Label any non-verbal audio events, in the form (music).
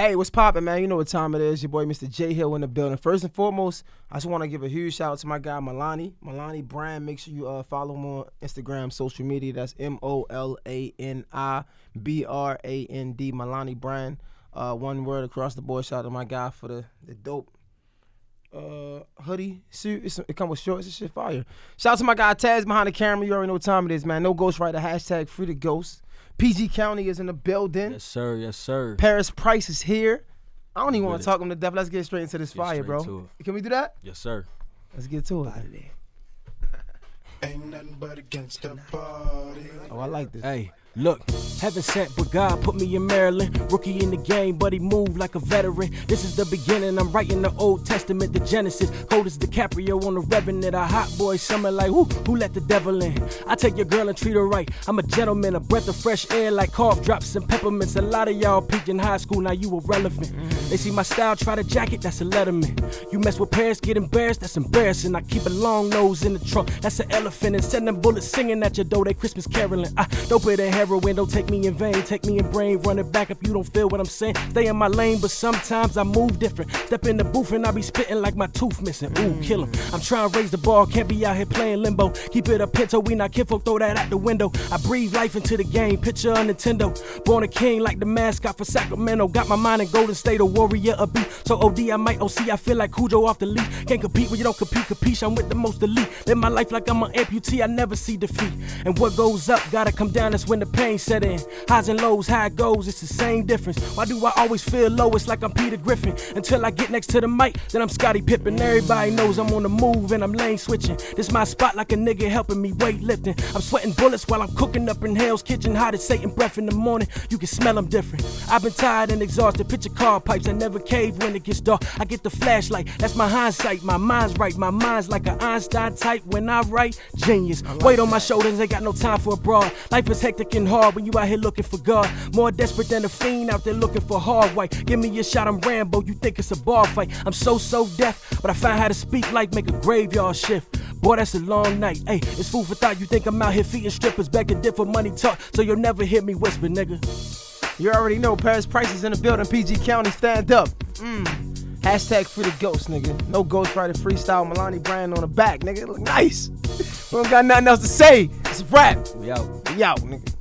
Hey, what's poppin', man? You know what time it is. Your boy, Mr. J Hill, in the building. First and foremost, I just want to give a huge shout out to my guy, Molani. Molani Brand. Make sure you uh, follow him on Instagram, social media. That's M O L A N I B R A N D. Molani Brand. Uh, one word across the board. Shout out to my guy for the, the dope uh, hoodie suit. It's, it come with shorts. This shit fire. Shout out to my guy Taz behind the camera. You already know what time it is, man. No ghostwriter. Hashtag free the ghost. PG County is in the building. Yes, sir. Yes, sir. Paris Price is here. I don't even want to it. talk him to death. Let's get straight into this Get fire, bro. to Can we do that? Yes, sir. Let's get to it. (laughs) Ain't nothing but against the party. Oh, I like this. Hey, look, heaven sent, but God put me in Maryland. Rookie in the game, but he moved like a veteran. This is the beginning. I'm writing the Old Testament, the Genesis. Cold as DiCaprio on the Revenant. A hot boy summer like, who, who let the devil in? I take your girl and treat her right. I'm a gentleman, a breath of fresh air like cough drops and peppermints. A lot of y'all peaked in high school, now you irrelevant. They see my style, try to jack it, that's a letterman. You mess with Paris, get embarrassed, that's embarrassing. I keep a long nose in the trunk, that's an elephant. And send them bullets singing at your door, they Christmas caroling. I doper than heroin, don't take me in vain. Take me in brain, run it back if you don't feel what I'm saying. Stay in my lane, but sometimes I move different. Step in the booth and I be spitting like my tooth missing. Ooh, kill him. I'm trying to raise the bar, can't be out here playing limbo. Keep it a pinto, we not kinfolk, throw that out the window. I breathe life into the game, picture a Nintendo. Born a king like the mascot for Sacramento. Got my mind in Golden State, a warrior, a beat. So OD, I might OC, I feel like Cujo off the leash. Can't compete when you don't compete, capiche. I'm with the most elite. Live my life like I'm an amputee, I never see defeat. And what goes up, gotta come down, that's when the pain set in. Highs and lows, how it goes, it's the same difference. Why do I always feel low? It's like I'm Peter Griffin. Until I get next to the mic, then I'm Scottie Pippen. Everybody knows I'm on the move and I'm lane switching. This my spot like a nigga helping me weightlifting. I'm sweating bullets while I'm cooking up in Hell's Kitchen. Hot as Satan breath in the morning, you can smell them different. I've been tired and exhausted, picture car pipes. I never cave when it gets dark. I get the flashlight, that's my hindsight. My mind's right, my mind's like an Einstein type. When I write, genius. Weight on my shoulders, ain't got no time for a broad. Life is hectic and hard when you out here looking for God. More desperate than a fiend out there looking for hard white. Give me a shot, I'm Rambo. You think it's a bar fight? I'm so so deaf, but I find how to speak like make a graveyard shift. Boy, that's a long night. Hey, it's food for thought. You think I'm out here feeding strippers back to dip for money talk, so you'll never hear me whisper, nigga. You already know Paris Price is in the building. PG County, stand up. Mm. Hashtag free the ghost, nigga. No ghostwriter freestyle. Molani Brand on the back, nigga. Look nice. we don't got nothing else to say. It's a rap. We out. We out, nigga.